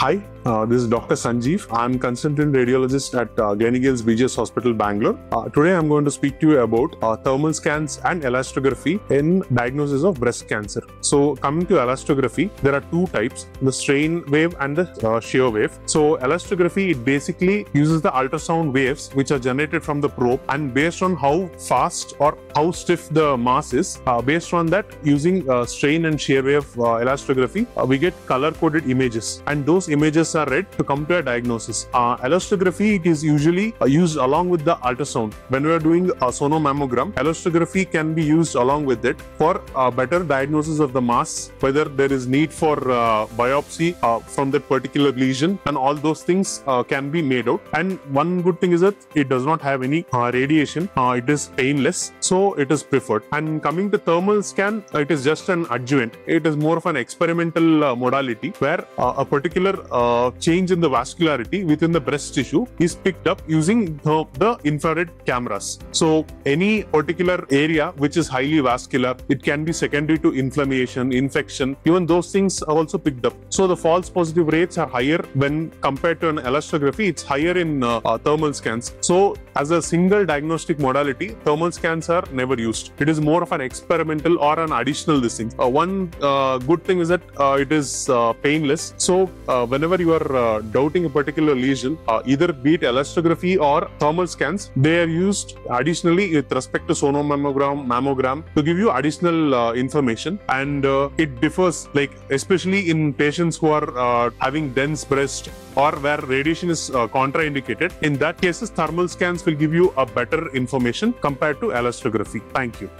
还。Uh, this is Dr. Sanjeev. I'm consultant radiologist at uh, Gleneagles BGS Hospital, Bangalore. Uh, today I'm going to speak to you about uh, thermal scans and elastography in diagnosis of breast cancer. So coming to elastography, there are two types, the strain wave and the uh, shear wave. So elastography, it basically uses the ultrasound waves which are generated from the probe and based on how fast or how stiff the mass is, uh, based on that using strain and shear wave elastography, we get color coded images and those images are read to come to a diagnosis. Uh, elastography it is usually uh, used along with the ultrasound. When we are doing a sonomammogram, elastography can be used along with it for uh, better diagnosis of the mass, whether there is need for uh, biopsy uh, from that particular lesion, and all those things can be made out. And one good thing is that it does not have any radiation. It is painless, so it is preferred. And coming to thermal scan, it is just an adjuvant. It is more of an experimental modality where a particular uh, change in the vascularity within the breast tissue is picked up using the, the infrared cameras. So any particular area which is highly vascular, it can be secondary to inflammation, infection, even those things are also picked up. So the false positive rates are higher when compared to an elastography, it's higher in uh, uh, thermal scans. So as a single diagnostic modality, thermal scans are never used. It is more of an experimental or an additional this thing. Uh, one uh, good thing is that uh, it is painless. So whenever you are uh, doubting a particular lesion, uh, either be it elastography or thermal scans, they are used additionally with respect to sonomammogram, mammogram to give you additional uh, information. And uh, it differs, like especially in patients who are uh, having dense breast or where radiation is uh, contraindicated. In that cases, thermal scans will give you a better information compared to elastography. Thank you.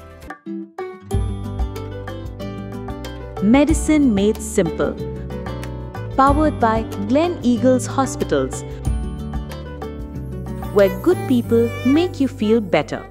Medicine Made Simple. Powered by Gleneagles Hospitals, where good people make you feel better.